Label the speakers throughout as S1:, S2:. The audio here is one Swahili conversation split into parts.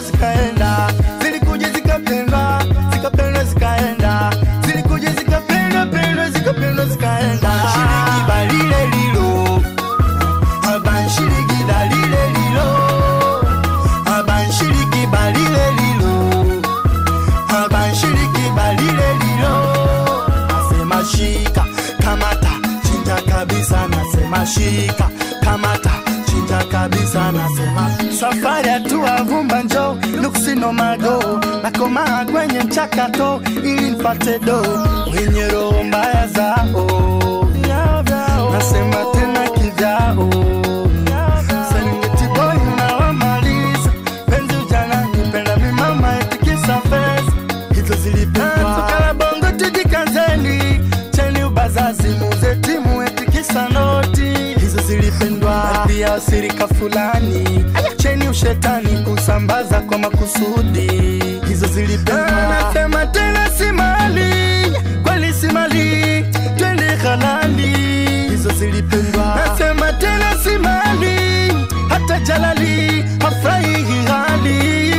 S1: zikaenda zilikuja zikapendwa zikapendwa zikaenda zilikuja zikapendwa pendwa zikapendwa zikaenda. Balile lilo abanshiriki dalile lilo abanshiriki balile lilo abanshiriki balile lilo nasema shika kamata chinja kabisa nasema shika kamata chinja kabisa nasema safari hatua vumba njo nuksino mago. Nakomaa kwenye mchakato ili nipate do. Wenye roho mbaya zao sirika fulani. Cheni ushetani kusambaza kwa makusudi. Hizo zilipendwa. Nasema tena si mali. Kweli si mali. Twende halali. Hizo zilipendwa. Nasema tena si mali. Hata jalali hafurahihi hali.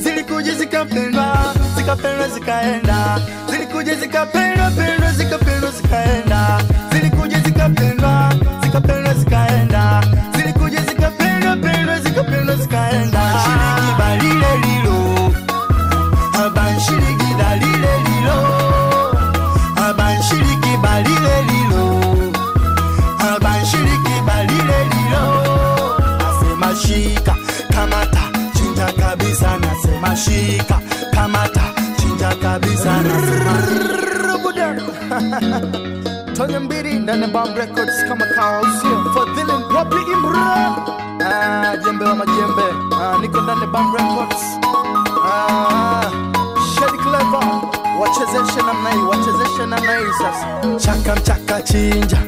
S1: Zilikuja zikapendwa zikapendwa zikaenda. Zilikuja zikapendwa pendwa zikapendwa zikaenda. Zilikuja zikapendwa pendwa zikapendwa zikaenda. Balile lilo abanshiriki dalile lilo abanshiriki balile lilo abanshiriki balile lilo nasema shika kamata chinja kabisa nasema shika kamata chinja kabisa nasema Tonya mbili ndani Bomb Records kama kawaida. Fadhili Mpopi Imro. ah, jembe wa majembe ah, niko ndani Bomb Records. Ah, Shady Clever. Wachezeshe namna hii wachezeshe namna hii sasa. Chaka mchaka chinja